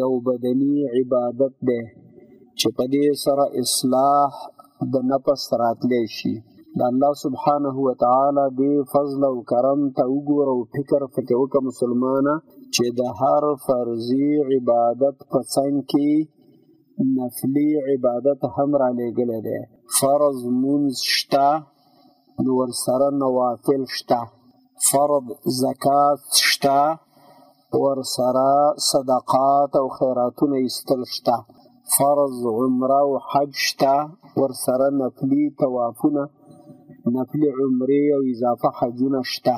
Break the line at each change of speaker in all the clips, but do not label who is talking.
یو بدنی عبادت ده چې په دې سره اصلاح د نفس راتلی شي د الله سبحانه و تعالی دی فضل او کرم ته وګوره او فکر فکر وکړه مسلمانه چې د هر فرضي عبادت په څنګ کې نفلی عبادت هم را لېږلی دی فرض مونځ شته نو ورسره نوافل شته فرض زکات شته ورسره صدقات او خیراتونه ایستل شته فرض عمره او حج شته ورسره نفلي طوافونه نفلي عمرې او اضافه حجونه شته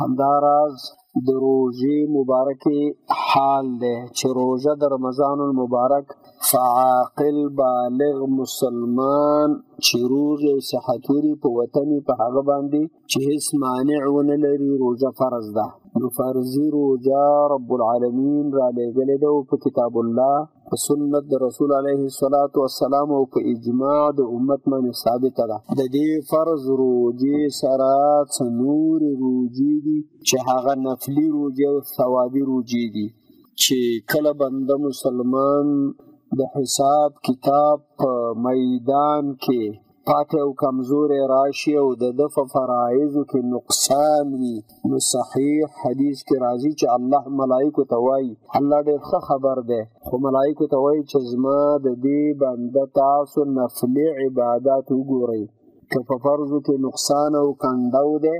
همداراز د روژې مبارکې حال دی چې روژه د رمضان المبارک فعاقل بالغ مسلمان چې روغ او صحتوري په وطني په هغه باندې چې هیڅ مانع ونه لري روژه فرض ده نو فرضي روژه رب العالمین را لېږلې ده او په کتاب الله په سنت د رسول علیه الصلاۃ والسلام او په اجماع د امت باندې ثابت ده د دې فرض روزي سره څنور روزي دي چې هغه نفلي روزي او ثوابي روزي دي چې کله بنده مسلمان د حساب کتاب په میدان کې پاتې او کمزورې راشي او د ده په فرایضو کې نقصان وي نو صحیح حدیث کې راځي چې الله ملایکو ته وایي الله ډېر ښه خبر دی خو ملایکو ته وایي چې زما د دې بنده تاسو نفلي عبادات وګورئ که په فرضو کې نقصان او کنډو دی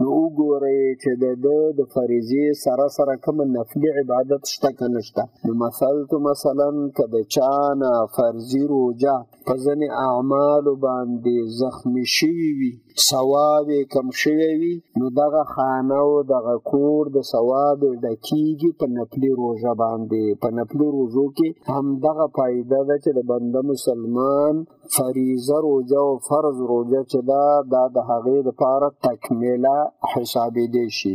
نو وګورئ چې د ده د فریضې سره سره کوم نفلي عبادت شته که نشته نو مثل تو مثلا که د چا نه فرضي روژه په ځنې اعمالو باندې زخمی شوي وي ثواب یې کم شوی وي نو دغه خانه او دغه کور د ثواب ډکیږي په نفلي روژه باندې په نفلي روژو کې هم دغه فایده ده چې د بنده مسلمان فریضه روژه او فرض روژه چې دا دا د هغې لپاره تکمیله حسابېدی شي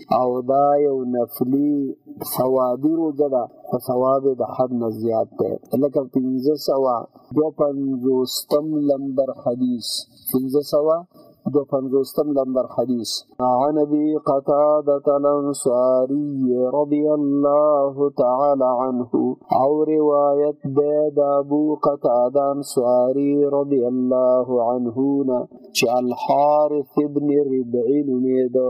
او دا یو نفلی ثوابي روزه ده خو ثواب یې د حد نه زیات دی لکه پنځه سوه دوه پنځوستم لمبر حدیث پنځه سوه دو پنځوستم لمبر حدیث عن ابي قتاده الانصاري رضي الله تعالى عنه او روایت ده د ابو قتاده انصاري رضي الله عنه نه چې الحارث ابن ربعي نومېده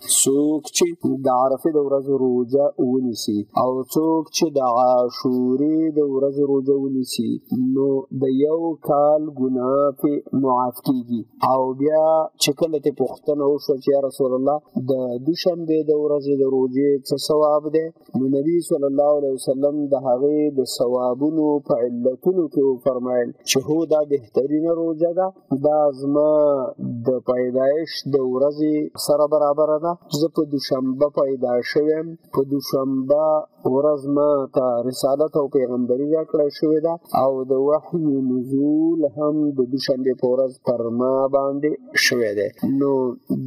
څوک چې د عرفه د ورځې روزه ونیسي او څوک چې د عاشورې د ورځې روزه ونیسي نو د یو کال ګناه په معاف کیږي او بیا چې کله ته پوښتنه وشو چې رسول الله د دوشنبه د ورځې د روزې څه ثواب دی نو نبی صلی الله علیه وسلم د هغه د ثوابونو په علتونو کې فرمایل چې هو دا بهترینه روزه ده دا زما د پیدایش د ورځې سره برابر ده زه په دوشنبه پیدا شوم په دوشنبه ورځ ما ته رسالت او پیغمبري راکړه شوې ده او د وحي نزول هم د دوشنبه په ورځ پر ما باندې شوې ده نو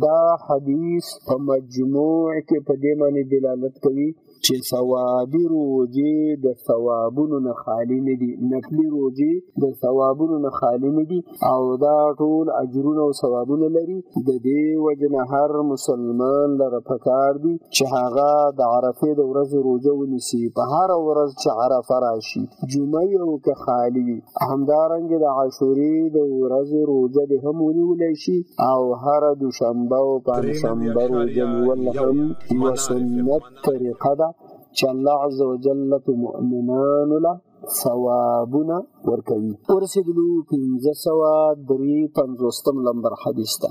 دا حدیث په مجموع کې په دې معنی دلالت کوي چې ثوابي روزې د ثوابونو نه خالی نه دي نفلي روزې د ثوابونو نه خالی نه دي او دا ټول اجرونه او ثوابونه لري د دې وجه نه هر مسلمان لره پکار دي چې هغه د عرفې د ورځې روزه ونیسي په هر ورځ چې عرفه راشي جمعه وي او که خالی وي همدارنګه د عاشورې د ورځې روژه دې هم ونیول شي او هره دوشنبه او پنجشنبه روژه نیول هم یوه سنت طریقه ده چې الله عز وجل په مؤمنانو له ثوابونه ورکوي ورسېدلو پنځه سوه درې پنځوستم لمبر حدیث ته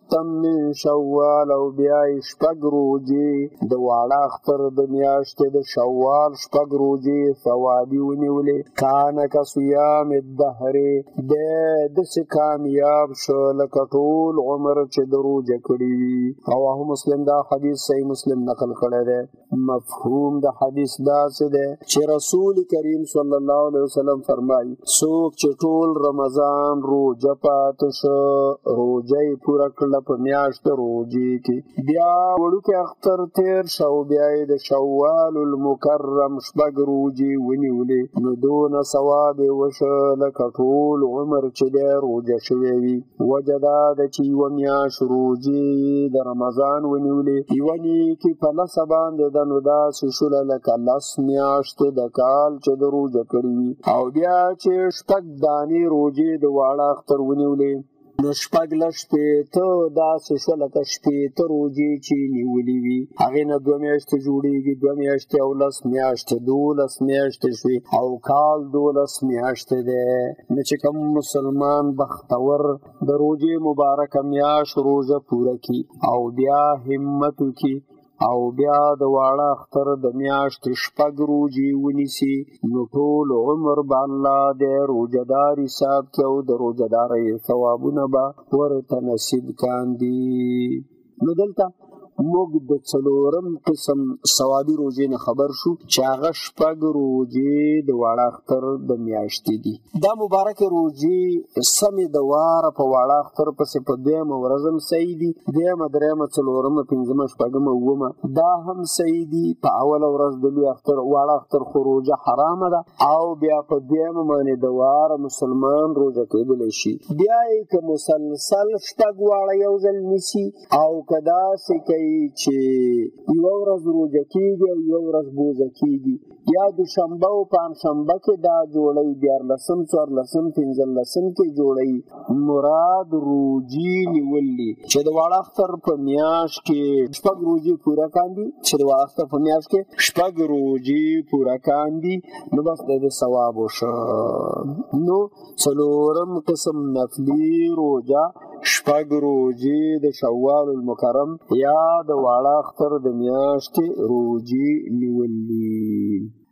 تم من شوال او بیا یې شپږ روژې د واړه اختر د میاشتې د شوال شپږ روژې ثوابي ونیولې کانه که صیام الدهرې دی داسې کامیاب شو لکه ټول عمر چې د روژه کړې وي رواه مسلم دا حدیث صحیح مسلم نقل کړی دی مفهوم د حدیث داسې دی چې رسول کریم صلی الله علیه وسلم فرمایي څوک چې ټول رمضان روزه پاتې شو روزه یې پوره کړله په میاشت روزې کې بیا وړوکی اختر تیر شو بیا یې د شوال المکرم شپږ روزې ونیولې نو دونه ثواب یې وشو لکه ټول عمر چې دی روزه شوی وي وجه دا ده چې یوه میاشت روژې یې د رمضان ونیولې یوه نیکي په لسه باندې ده نو داسې شوله لکه لس میاشتې د کال چې د روژه کړې وي او بیا چې شپږ دانې روژې د واړه اختر ونیولې نو شپږ له شپېته داسې شوه لکه شپېته روژې چې نیولي وي هغې نه دوه میاشتې جوړېږي دوه میاشتې او لس میاشتې دولس میاشتې شوې او کال دولس میاشتې دی نو چې کوم مسلمان بختور د روزې مبارک میاش روزه پوره کی او بیا همت کی او بیا د واړه اختر د میاشت شپږ روزي ونیسي نو ټول عمر به الله د روزدار حساب کې او د روزدارۍ ثوابونه به ورته نصیب کاندي نو دلته موږ د څلورم قسم سوادي روژې نه خبر شو چې هغه شپږ روژې د واړه اختر د میاشتې دي دا مبارکې روژې سمې د واره په واړه اختر پسې په دویمه ورځ هم صحیح دي دویمه درېیمه څلورمه پنځمه شپږمه اوومه دا هم صحیح دي په اوله ورځ د لوی اختر واړه اختر خو روژه حرامه ده او بیا په دویمه باندې د واره مسلمان روژه کېدلی شي بیا یې که مسلسل شپږ واړه یو ځل نیسي او که داسې کوي چې یوه ورځ روژه کېږي او یوه ورځ بوزه کېږي یا دوشنبه او پنجشنبه کې دا جوړوي دیارلسم څوارلسم پنځلسم کې جوړوي مراد روجی نیول دي چې د واړه اختر په میاشت کې شپږ روجی پوره کاندي چې د واړه اختر په میاشت کې شپږ روجی پوره کاندي نو بس د ثواب وشو نو څلورم قسم نفلی روجا شپږ روجی د شوال المکرم یا د واړه اختر د میاشتې روجی نیول دي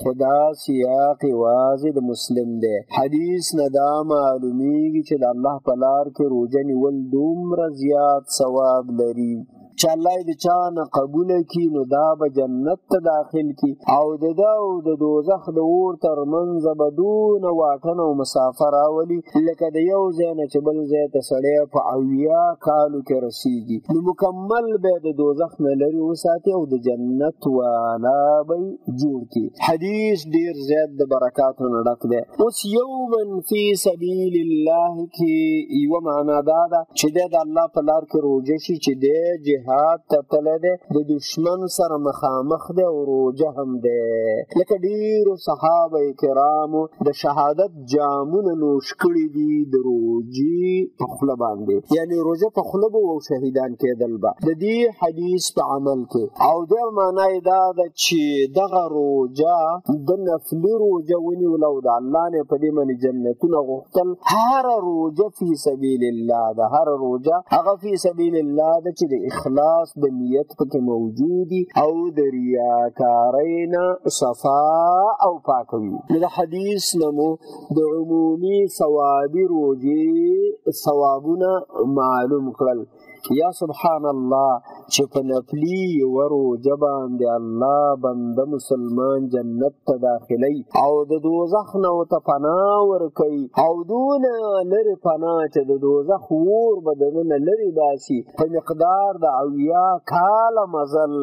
خدا سیاق یوازې د مسلم دی حدیث نه دا معلومیږي چې د الله په لار کې روژه نیول دومره زیات ثواب لري چې الله د چا نه قبول کی نو دا به جنت ته داخل کی او د دا او د دوزخ د اور تر منځ به دون واټن او مسافه راولي لکه د یو ځای نه چې بل ځای ته سړی په اویا کالو کې رسیږي نو مکمل به د دوزخ نه لري وساتي او د جنت والا به جوړ کی حدیث ډیر زیات د برکاتو نه ډک دی اوس یوما فی سبیل الله کی یو معنا دا ده چې د الله په لار کې روزه شي چې د جهاد ته تللی دی د دشمن سره مخامخ دی او روزه هم دی لکه ډیرو صحابه کرامو د شهادت جامونه نوش کړي دي د روجي په خله باندې یعنی روجه په خله به او شهیدان کېدل به د دې حدیث په عمل کې او د معنی دا ده چې دغه روجه د نفلی روجه ونیول او د الله نه په دې باندې جنتونه غوښتل هر روجه فی سبیل الله ده هر روجه هغه فی سبیل الله ده چې د اخلاص د نیت پکې موجودی او د ریاکارۍ نه صفا او پاکوي د حدیث نمو د عمومي ثوابي روزي ثوابونه معلوم کړل یا سبحان الله چې په نفلی ورو جبان دی الله بنده مسلمان جنت ته داخلی او د دوزخ نه ته پناه ورکي او دون لری پناه چې د دوزخ ور بدنه لری باسي په مقدار د اویا کال مزل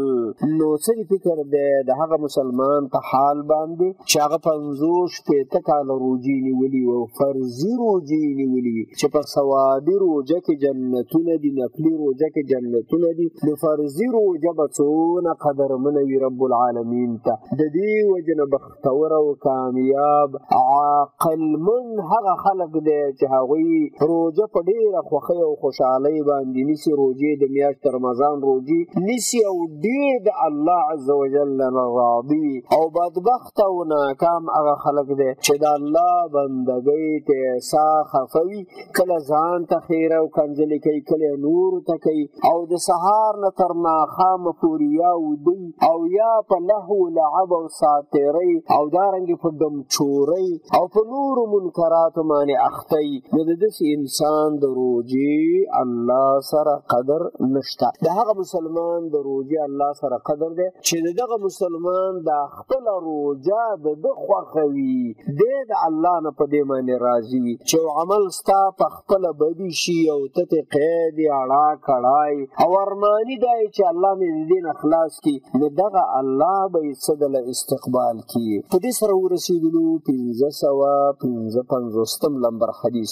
نو څه فکر دی د هغه مسلمان په حال باندې چې هغه پنځوس شپېته کاله روژې نیولي او فرضي روژې نیولي وي چې په ثوابي روژه کې جنتونه دي نفلي روژه کې جنتونه دي نو فرضي روژه به څونه قدرمنه وي رب العالمین ته د دې وجه نه بختور او کامیاب عاقل من هغه خلق دی چې هغوی روژه په ډیره خوښۍ او خوشحالۍ باندې نیسي روژې د میاشت رمضان روژې نیسي او ډیر د الله عز وجل نه راضي وي او بدبخت او ناکام هغه خلق دی چې د الله بندګۍ ته سا خفوي کله ځان ته خیره او کنځلې کوي کله نورو ته کوي او د سهار نه تر ماښامه پورې یا ودی او یا په لهو لعب او ساتیرۍ او دارنګې په ډمچورۍ او په نورو منکراتو باندې اخته وي نو د داسې انسان د روژې الله سره قدر نشته د هغه مسلمان د روژې الله سره قدر دی چې د دغه مسلمان دا خپله روژه د ده خوښه وي دی د الله نه په دې باندې راضي وي چې یو عمل ستا په خپله بدي شي او ته ترې قید اړا کړای او ارماني دا یې چې الله مې د دې نه خلاص کړي نو دغه الله به یې څه دله استقبال کړي په دې سره ورسېدلو پنځه سوه پنځه پنځوستم لمبر حدیث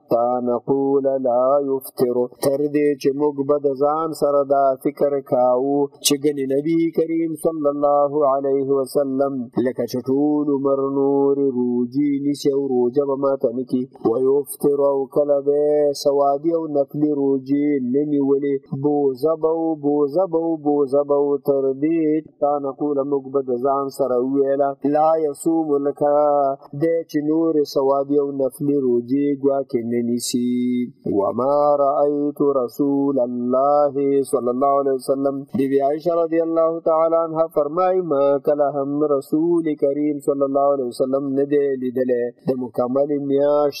تا نقول لا یفتر تر دې چې موږ به د ځان سره دا فکر کاوو چې ګنې نبی کریم صلی الله علیه وسلم لکه چې ټول عمر نور روجي نیسي او روجه به ماته نه کي ویفتر او کله به سوادي او نفلي روجې نه نیولې بوزه به و بوزه به و بوزه به و تر دې حتی نقول موږ به د ځان سره ویله لا یصوم لکه د چې نور ثواب یو نفلی روزي ګواکې نه نیسی وما رأیت رسول الله صلی الله علیه وسلم دی بی عائشہ رضی الله تعالی عنها فرمای ما کله هم رسول کریم صلی الله علیه وسلم نه دی لیدله د مکمل میاش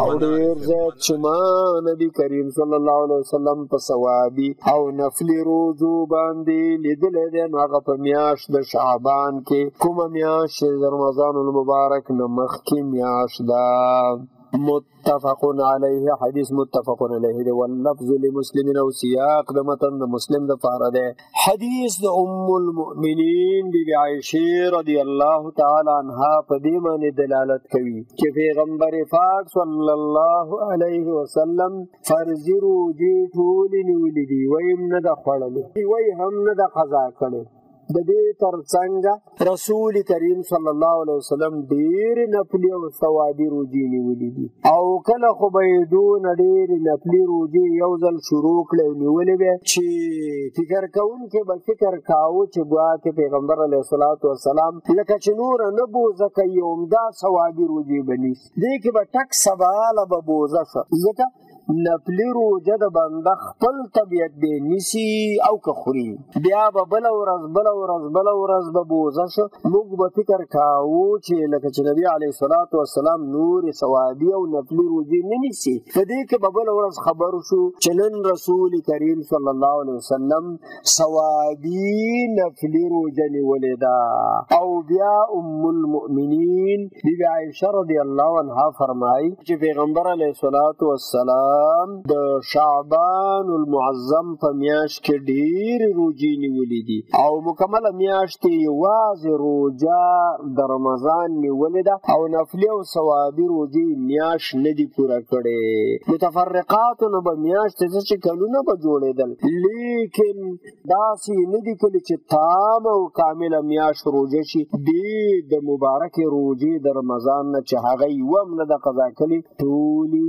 او ډیر زیات چې ما نبی کریم صلی الله علیه وسلم په ثوابي او نفلی روزو باندې لیدلې ده نو هغه په میاش د شعبان کې کومه میاش د رمضان المبارک نه مخکې میاش ده متفق علیه حدیث متفق علیه دی واللفظ لمسلم او سیاق د متن د مسلم د فاره ده حدیث د ام المؤمنین بی بی عائشه رضی الله تعالی عنها په دې باندې دلالت کوي چې پیغمبر پاک صلی الله علیه وسلم فرض روزي ټول نیولې دي ویم نه د خړلې وی هم نه د قضا کړي د دې ترڅنګ رسول کریم صلی الله علیه وسلم ډیر نفلی او ثوابی روزي نیولې دي او کله خو به دون ډیر نفلی روزي یو ځل شروع کړي او نیولې به چې فکر کوم کې به فکر کاوه چې ګواکې پیغمبر علیه الصلاۃ والسلام لکه چې نور نه بوزه کوي همدا ثوابی روزي بني دې کې به ټک سبا له به بوزه ځکه نپلی روژه د بنده خپل طبیعت دی نیسی او که خوری بیا به بل ورځ بل ورځ بل ورځ به بوزه شو موږ به فکر کاوو چې لکه چې نبی علیه الصلاۃ والسلام نور ثوابي او نپلی روژه نه نیسی په دې کې به بل ورځ خبر شو چې نن رسول کریم صلی الله علیه وسلم ثوابي نفلي روزه نیولې ده او بیا ام المؤمنین بی بی عائشه رضی الله عنها فرمایي چې پیغمبر علیه الصلاۃ والسلام د شعبان المعظم په میاشت کې ډېر روزي نیولې دي او مکمله میاشت یې یوازې روزه د رمضان نیولې ده او نفلي او ثوابي روژې میاش نه دي پوره کړي متفرقاتو نه به میاش ته چې کلونه به جوړېدل لیکن داسې نه دي کړي چې تام او کامله میاش روژه شي دې د مبارک روژې د رمضان نه چې هغه یوه هم نه ده قضا کړې ټولې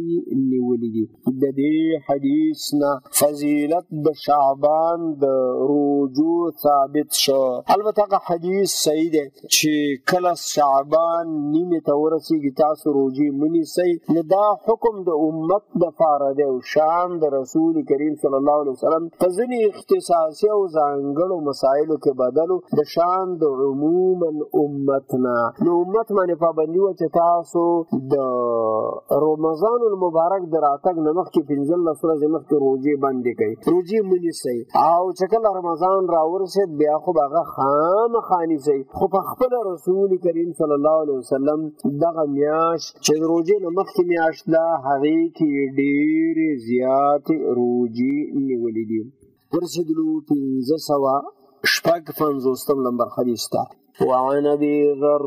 نیولې دي د دې حدیث نه فضیلت د شعبان د روزو ثابت شو البته که حدیث صحیح دی چې کله شعبان نیمه ته ورسیږي تاسو روزي منی سي نه دا حکم د امت د فاره دی او شان د رسول کریم صلی الله علیه وسلم په ځینې اختصاصي او ځانګړو مسایلو کې بدل و د شان د عموما امت نه نو امت باندې پابندي وه چې تاسو د رمضان المبارک د راتګ نه مخکې پنځلس ورځې مخکې روژې بندې کړئ روژې مه نیسئ او چې کله رمضان راورسېد بیا خو به هغه خامخا نیسئ خو په خپله رسول کریم صلی الله علیه وسلم دغه میاشت چې د روژې نه مخکې میاشت ده هغې کې ډېرې زیاتې روژې نیولې دي ورسېدلو پنځه سوه شپږ پنځوستم لمبر حدیث ته وعن ابي ذر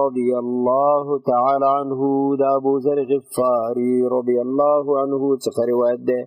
رضي الله تعالى عنه دا ابو ذر غفاري رضي الله عنه څخه روایت ده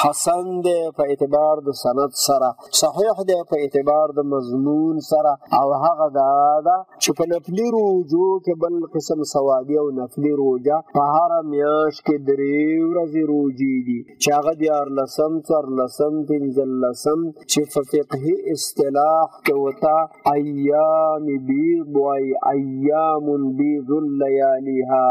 حسن دی په اعتبار د سند سره صحیح دی په اعتبار د مضمون سره او هغه دا ده چې په نفلي روجو کې بل قسم ثوابي او نفلي روجه په هر میاش کې درې ورځې روجي دي چې هغه د لسم تر لسم پنځل لسم چې په فقهي اصطلاح کې وتا ایام بیض وای ایام بیض لیالیها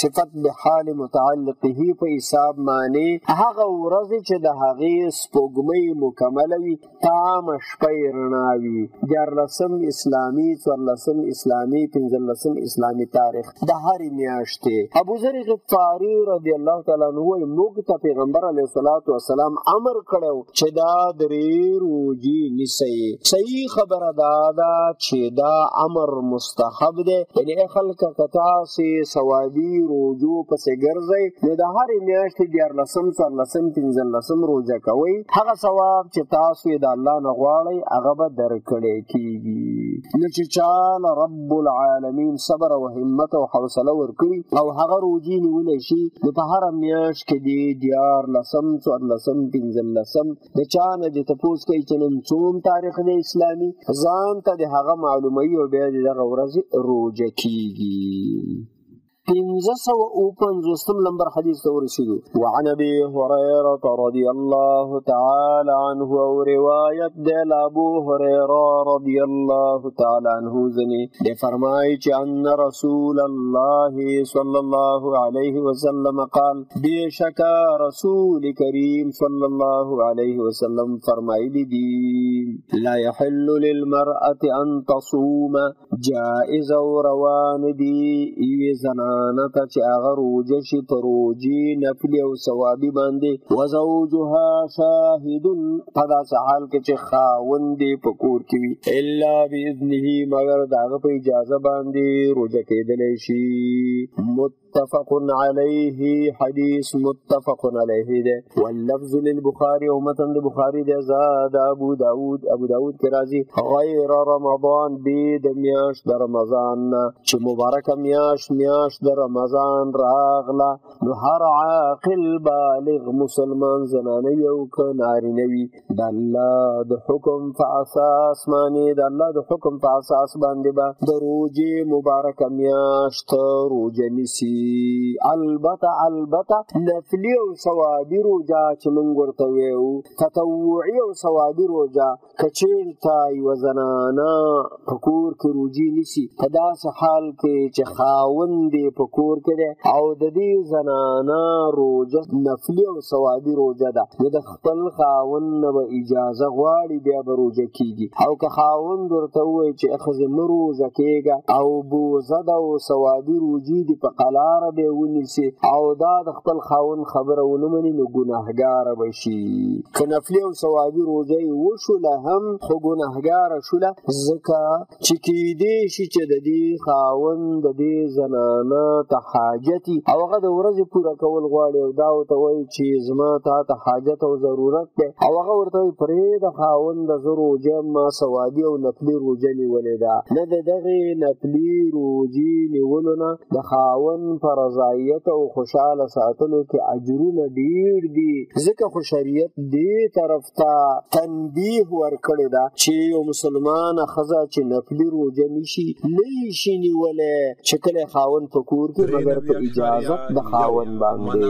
صفت د حال متعلقه په حساب معنی هغه ورځ چې د هغه سپوږمۍ مکمل وي تام شپه رڼاوي دیارلسم اسلامی څورلسم اسلامی پنځلسم اسلامی تاریخ د هرې میاشتې ابو ذر غفاری رضی الله تعالی عنہ وایي موږ ته پیغمبر علیه الصلاۃ والسلام امر کړو چې دا درې روزي نیسي صحیح خبره دا ده چې دا امر مستحب دی یعنی خلک کتا سي ثوابي روزو پسې ګرځي نو د هرې میاشتې د لسم سر لسم پنځل لسم روزه کوي هغه ثواب چې تاسو د الله نه غواړي هغه به درکړي کیږي نو چې چا رب رب العالمین صبر او همت او حوصله ورکړي او هغه روزي نیول شي نو په هر میاش کې دی دیار لسم څور لسم پنځل لسم د چانه د تپوس کوي چې نن څوم تاریخ دی اسلامي ځان ته د هغه معلومي او بیا دغه ورځ روزه کیږي پنځه سوه او پنځوستم لمبر حدیث ته ورسېدو وعن ابي هريره رضي الله تعالى عنه او روایت دی له ابو هريره رضي الله تعالى عنه ځنې دی فرمایي چې ان رسول الله صلى الله عليه وسلم قال بشکا رسول کریم صلى الله عليه وسلم فرمایلی دی لا يحل للمرأة ان تصوم جائز او روان دي یوې زنانه ته چې هغه روژه شي په روژې نفلي او ثوابي باندې وزوجها شاهد په داسې حال کې چې خاوند دې په کور کې وي الا باذنه مګر د هغه په اجازه باندې روژه کېدلی شي متفق علیه حدیث متفق علیه ده واللفظ للبخاری او متن د بخاری ده زاد ابو داود ابو داود کې راځي غیر رمضان بی د میاش د رمضان چې مبارک میاش میاش د رمضان راغله نو هر عاقل بالغ مسلمان زنانه یو ک نارینه وی د الله د حکم په اساس باندې د الله د حکم په اساس باندې به د روزې مبارکه میاشت روزه نیسي البته البته نفلي او ثوابي روزه چې موږ ورته ویو تطوعي او ثوابي روزه که چېرته یوه زنانه په کور کې روزې نیسي په داسې حال کې چې خاوند یې په کور کې دی او د دې زنانه روزه نفلي او ثوابي روزه ده نو د خپل خاوند نه به اجازه غواړي بیا به روژه کیږي او که خاوند ورته ووایي چې ښځې مه روژه کیږه او بوزه ده او ثوابي روژې دي په قلاره به یې ونیسي او دا د خپل خاوند خبره ونه مني نو ګناهګاره به شي که نفلي او ثوابي روژه یې وشوله هم خو ګناهګاره شوله ځکه چې کېدی شي چې د دې خاوند د دې زنانه ته حاجت او هغه د ورځې پوره کول غواړي او دا ورته وایي چې زما تا ته حاجت او ضرورت دی او هغه ورته وایي پرېږده خاوند د زه روژه ما سوادي او نفلي روژه نیولې ده نه د دغې نفلي روژې نیولو نه د خاوند په رضایت او خوشاله ساتلو کې اجرونه ډېر دي ځکه خو شریعت دې طرف ته تنبیه ورکړې ده چې یو مسلمان خزه چې نفلی روزه نشي لې شي نیولې چې کله خاون په کور کې مګر په اجازه د خاون باندې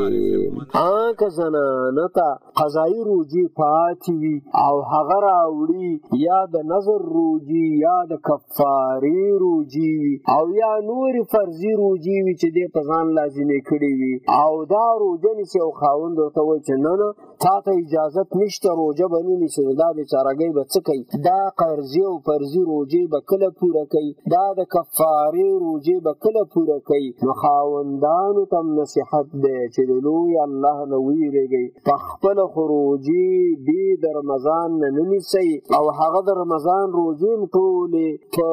آ که زنانه ته قضایي روزي پاتې وي او هغه راوړي یا د نظر روزي یا د کفاري روزي وي او یا نور فرضي روزي وي چې د پزان لازمي کړی وي او دا روزه نشي او خاوند ورته وایي چې نه نه تا ته اجازت نشته روژه به نه نیسې نو دا بېچارهګۍ به څه کوي دا قرضې او فرضي روژې به کله پوره کوي دا د کفارې روژې به کله پوره کوي نو خاوندانو ته هم نصیحت دی چې د لوی الله نه ویرېږئ په خپله خو روژې بې د رمضان نه نه نیسئ او هغه د رمضان روژې هم ټولې په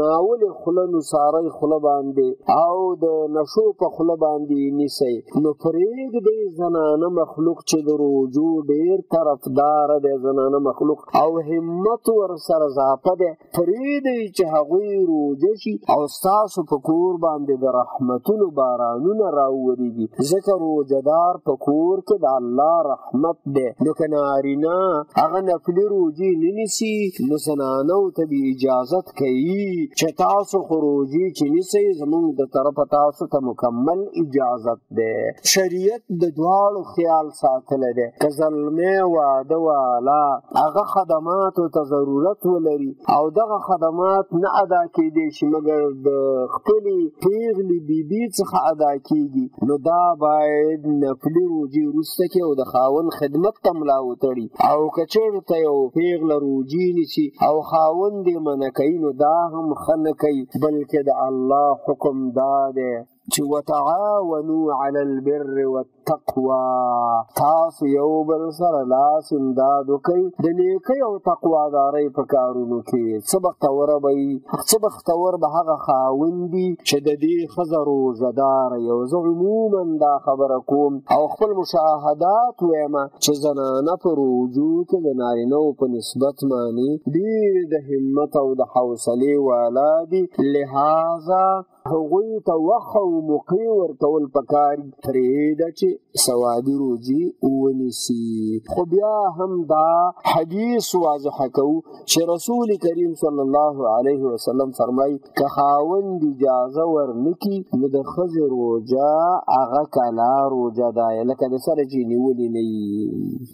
ناولې خوله نوسارۍ خوله باندې او د نشو په خوله باندې نیسئ نو پرېږدئ زنانه مخلوق چې د روجو ډېر طرفدار دی زنانه مخلوق او همت ورسره زاپه دی پرېږدئ چې هغوی روجه شي او ستاسو په کور باندې د رحمتونو بارانونه راوورېږي ځکه روجهدار په کور کې د الله رحمت دی نو که نارینه هغه نفلي روژې نه نیسي نو زنانو ته به اجازت کوي چې تاسو خو روژې چې نیسئ زموږ د طرفه تاسو ته مکمل اجازت دی شریعت د دواړو خیال ساتلی دی که زلمی واده والا هغه خدماتو ته ضرورت ولري او دغه خدمات نه ادا کېدی شي مګر د خپلې پیغلې بیبي څخه ادا کېږي نو دا باید نفلي روژې وروسته کې او د خاون خدمت ته ملا وتړي او که چېرته یو پیغله روژې نیسي او خاوند یې منع کوي نو دا هم ښه نه کوي بلکې د الله حکم دا دی چې وتعاونو علی البر والتقوا تاسو یو بل سره لاس امداد وکړئ د نیکۍ او تقوادارۍ په کارونو کې څه بختوره به وي څه بختور به هغه خاوند وي چې د دې ښځه روژهدار یو زه عموما دا خبره کوم او خپل مشاهدات وایم چې زنانه په روژو کې د نارینه په نسبت معنی ډېر د همت او د حوصلې والا دي لهذا هغوی ته وخت او موقع ورکول پکار دي پرې ده چې سوادي روزي ونیسي خو بیا هم دا حدیث واضح کوو چې رسول کریم صلی الله علیه وسلم فرمایي که خاوند اجازه ورنکي نو د ښځې روژه هغه کلا روژه ده لکه د سره چې نیولې نه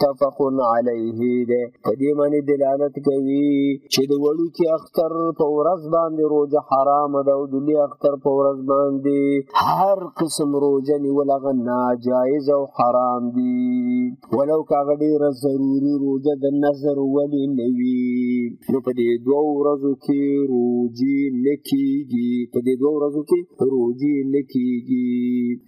متفق علیه ده په دې باندې دلالت کوي چې د وړو کې اختر په ورځ باندې روزه حرام ده او د لوی اختر په ورځ باندې هر قسم روزه نیول غ ناجایز او حرام دي ولو کاغه ډیره ضروری روزه د نظر ولی نوي نو په دې دوه ورځو کې روزي نکیږي په دې دوه ورځو کې روزي نکیږي